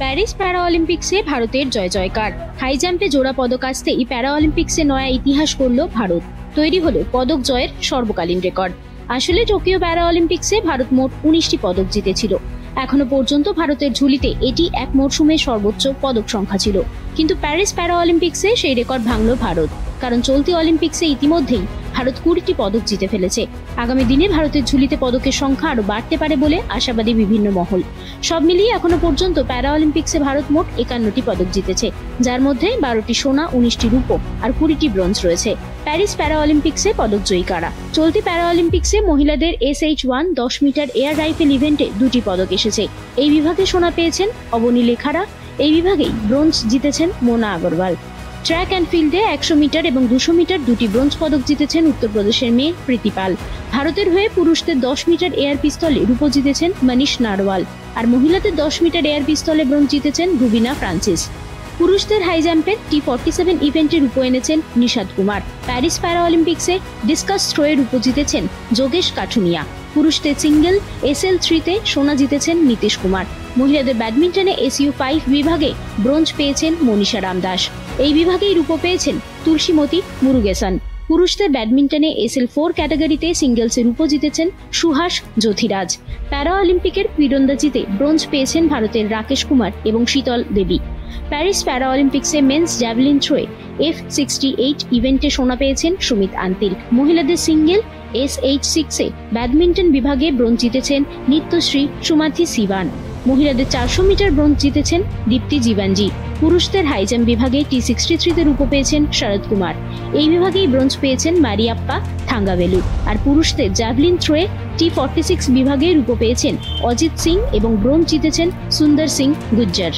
Paris para অলিম্পিক্সে ভারতের জয় জয়কার। High জাম্পে জোড়া পদক আসতেই প্যারা অলিম্পিক্সে নয়া ইতিহাস করল ভারত। তৈরি হলো পদক জয়ের সর্বকালীন রেকর্ড। আসলে টোকিও প্যারা অলিম্পিক্সে ভারত মোট উনিশটি পদক জিতেছিল। এখনও পর্যন্ত ভারতের ঝুলিতে এটি এক মরশুমে সর্বোচ্চ পদক সংখ্যা ছিল। কিন্তু প্যারিস প্যারা অলিম্পিক্সে সেই রেকর্ড ভাঙল ভারত। কারণ চলতি অলিম্পিক্সে ইতিমধ্যেই ভারত কুড়িটি পদক জিতে ফেলেছে। আগামী দিনে ভারতের ঝুলিতে পদকের সংখ্যা আরও বাড়তে পারে বলে আশাবাদী বিভিন্ন মহল। সব মিলিয়ে এখনও পর্যন্ত প্যারা অলিম্পিক্সে ভারত মোট একান্নটি পদক জিতেছে, যার মধ্যে বারোটি সোনা, উনিশটি রূপো আর কুড়িটি ব্রোঞ্জ রয়েছে। প্যারিস প্যারা অলিম্পিক্সে পদক জয়ী কারা চলতি প্যারা অলিম্পিক্সে মহিলাদের এস এইচ ওয়ান দশ মিটার এয়ার রাইফেল ইভেন্টে দুটি পদক এসেছে। এই বিভাগে সোনা পেয়েছেন অবনী লেখারা এই বিভাগেই ব্রোঞ্জ জিতেছেন মোনা আগরওয়াল। ট্র্যাক অ্যান্ড ফিল্ডে একশো মিটার এবং দুশো মিটার দুটি ব্রোঞ্জ পদক জিতেছেন উত্তরপ্রদেশের মেয়ে প্রীতিপাল ভারতের হয়ে পুরুষদের দশ মিটার এয়ার পিস্তলে রূপো জিতেছেন মনীষ নারওয়াল। আর মহিলাদের দশ মিটার এয়ার পিস্তলে ব্রোঞ্জ জিতেছেন রুবিনা ফ্রান্সিস। পুরুষদের হাই জাম্পের টি ফর্টি সেভেন ইভেন্টে রূপো এনেছেন নিষাদ কুমার। প্যারিস প্যারা অলিম্পিক্সে ডিসকাস থ্রোয়ে রূপো জিতেছেন যোগেশ কাঠুনিয়া। পুরুষদের সিঙ্গেল এস এল থ্রিতে সোনা জিতেছেন নীতিশ কুমার। মহিলাদের ব্যাডমিন্টনে এসইউ ফাইভ বিভাগে ব্রোঞ্জ পেয়েছেন মনীষা রামদাস। এই বিভাগেই রূপো পেয়েছেন তুলসীমতি মুরুগেসান। পুরুষদের ব্যাডমিন্টনে এসএল ফোর ক্যাটাগরিতে সিঙ্গেলসে রূপো জিতেছেন সুহাস জ্যোতিরাজ। প্যারা অলিম্পিকের তীরন্দাজিতে ব্রোঞ্জ পেয়েছেন ভারতের রাকেশ কুমার এবং শীতল দেবী। প্যারিস প্যারা অলিম্পিক্সে মেন্স জ্যাভলিন থ্রোয়ে এফ সিক্সটি এইট ইভেন্টে সোনা পেয়েছেন সুমিত আন্তিল। মহিলাদের সিঙ্গেল এস এইচ সিক্সে ব্যাডমিন্টন বিভাগে ব্রোঞ্জ জিতেছেন নিত্যশ্রী সুমাথি সিবান মহিলাদের চারশো মিটার ব্রোঞ্জ জিতেছেন দীপ্তি জীবানজি। পুরুষদের হাই জাম্প বিভাগে টি সিক্সটি থ্রিতে রূপো পেয়েছেন শরৎ কুমার। এই বিভাগেই ব্রোঞ্জ পেয়েছেন মারিয়াপ্পা থাঙ্গাভেলু আর পুরুষদের জ্যাভলিন থ্রোয়ে টি ফর্টি সিক্স বিভাগে রূপো পেয়েছেন অজিত সিং এবং ব্রোঞ্জ জিতেছেন সুন্দর সিং গুজ্জার।